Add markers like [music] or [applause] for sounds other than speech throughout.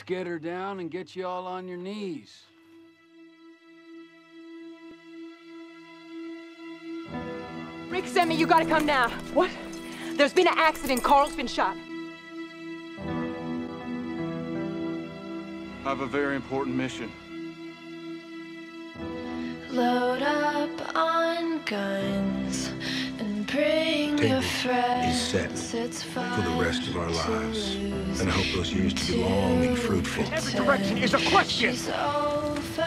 Let's get her down and get you all on your knees. Rick sent me, you gotta come now. What? There's been an accident. Carl's been shot. I have a very important mission. Load up on guns and bring your Table is set for the rest of our lives. And I hope those years to be long and fruitful. Every direction is a question.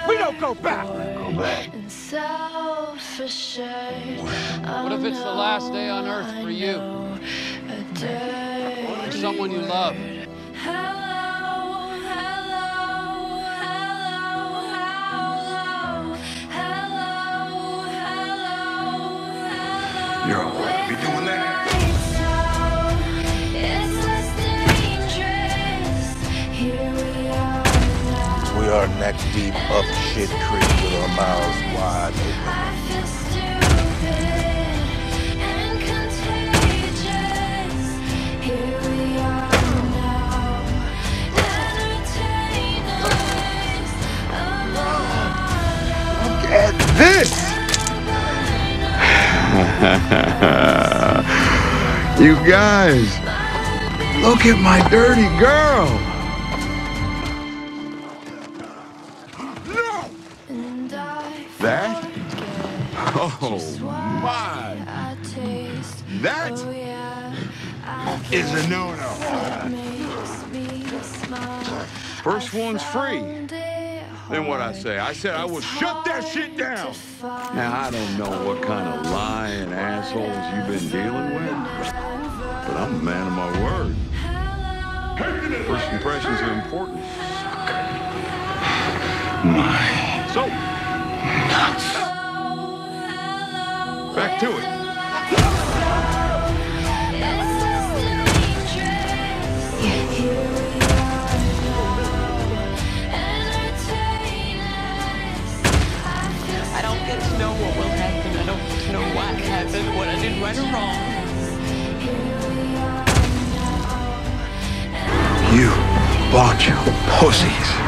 We don't go back. Go back. and self-assured. What if it's the last day on Earth for you? Or someone you love? Hello, hello, hello, hello, hello, hello, You're all right. Are neck deep up shit creek with our mouths wide open. I feel stupid and contagious. Here we are now. Entertainers among At this! [laughs] you guys, look at my dirty girl. Oh my! That is a no-no. makes me smile. First one's free. Then what I say? I said I would shut that shit down. Now I don't know what kind of lying assholes you've been dealing with, but I'm a man of my word. First impressions are important. My so nuts. Back to it. I don't get to know what will happen. I don't get to know what happened, what I did right or wrong. You bunch of pussies.